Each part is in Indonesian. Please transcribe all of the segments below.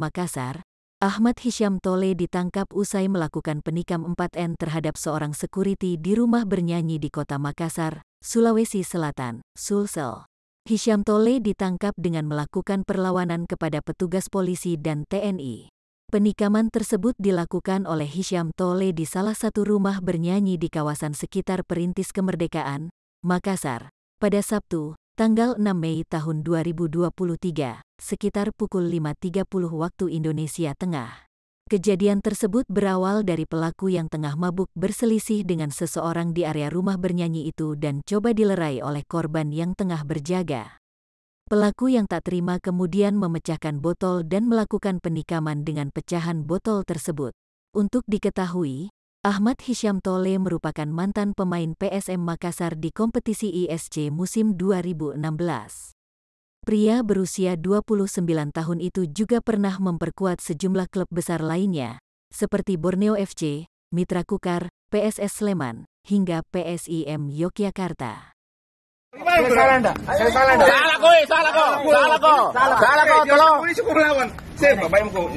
Makassar, Ahmad Hisham Tole ditangkap usai melakukan penikam 4N terhadap seorang sekuriti di rumah bernyanyi di kota Makassar, Sulawesi Selatan, Sulsel. Hisham Tole ditangkap dengan melakukan perlawanan kepada petugas polisi dan TNI. Penikaman tersebut dilakukan oleh Hisham Tole di salah satu rumah bernyanyi di kawasan sekitar Perintis Kemerdekaan, Makassar, pada Sabtu, tanggal 6 Mei tahun 2023, sekitar pukul 5.30 waktu Indonesia Tengah. Kejadian tersebut berawal dari pelaku yang tengah mabuk berselisih dengan seseorang di area rumah bernyanyi itu dan coba dilerai oleh korban yang tengah berjaga. Pelaku yang tak terima kemudian memecahkan botol dan melakukan penikaman dengan pecahan botol tersebut. Untuk diketahui, Ahmad Hisham Tole merupakan mantan pemain PSM Makassar di kompetisi ISC musim 2016. Pria berusia 29 tahun itu juga pernah memperkuat sejumlah klub besar lainnya, seperti Borneo FC, Mitra Kukar, PSS Sleman, hingga PSIM Yogyakarta. Saya salah enggak? Saya salah enggak? Salah kok, salah kok. Salah kok. Salah kok, tolong. Polisi kok melawan. Saya bapak kok.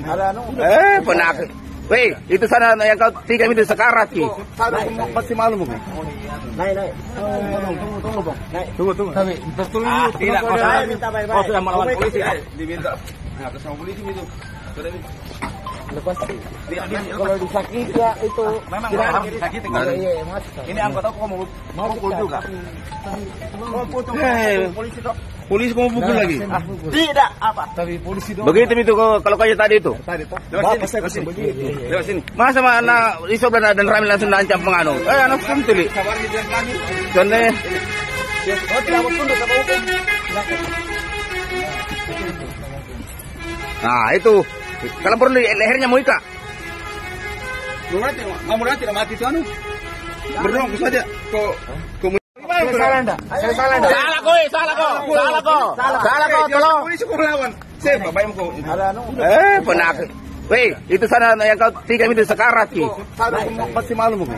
Eh, penakut. Weh, itu sana yang kau tiga itu sekarat ki. Masih malu mungkin. Naik, naik. Tunggu, tunggu, tunggu, Bang. Naik. Tunggu, tunggu. Tapi, betul Ah, tidak, kau Saya sudah, melawan polisi. ah. Diminta. Nah, sama polisi itu. Sudah ini. Lepas kalau disakiti ya itu Memang tidak harus disakiti, kan? Iya, iya, mas. Ini anggota kau mau mau pukul juga. Mau. Eh, Polisi kok. Polisi kok mau pukul lagi. Ah, Tidak, apa? Tapi polisi dong. Begitu itu kalau kau tadi itu. Tadi toh. Lewat sini. begitu. Lewat sini. Masa mana iso dan dan Ramil langsung nancam penganu. Eh, anak sentuh li. Sabar di jalan kami. Sonde. Oh, tidak mau tunduk apa hukum. Nah, itu. Kalau perlu lehernya mau ikat. Mati, itu anu. Berdong saja. Kok salah enggak? Saya salah enggak? Salah kok, salah kok. Salah kok. Salah kok, tolong. Polisi kok melawan. Saya bapak kok. Ada anu. Eh, penakut. Weh, itu sana yang kau tiga itu sekarat ki. Masih malu mungkin.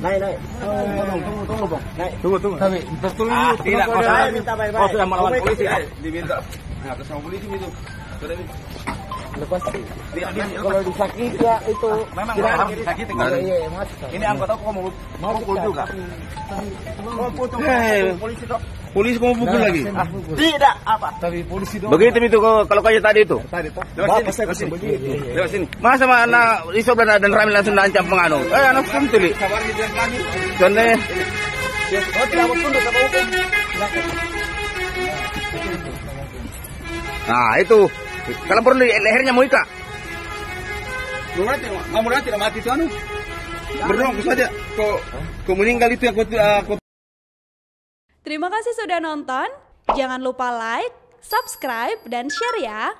Naik, naik. Tunggu, tunggu, tunggu, Bang. Naik. Tunggu, tunggu. Tapi, betul Ah, tidak, kau sudah, minta baik-baik. kau sudah melawan polisi. Diminta. Nah, sama polisi itu. Sudah ini. Lepas kalau disakiti ya itu Memang tidak harus disakiti, kan? Iya, iya, mas. Ini anggota kau mau mau pukul juga. Mau. Eh. Polisi dong. Polisi kok mau pukul lagi. Ah, Tidak, apa? Tapi polisi dong. Begitu itu kau- kalau kau tadi itu. Tadi toh. Bapak Lewat sini. begitu. Lewat sini. Masa mana iso dan dan Ramil langsung nancam penganu. Eh, anak sentuh li. Sabar di jalan kami. Sonde. Oh, tidak mau tunduk apa hukum. Nah, itu. Kalau perlu lehernya mau ikat. Mau mati, mau mati tidak mati itu anu. Berdong saja. Kok kok meninggal itu yang kau kau Terima kasih sudah nonton. Jangan lupa like, subscribe, dan share ya.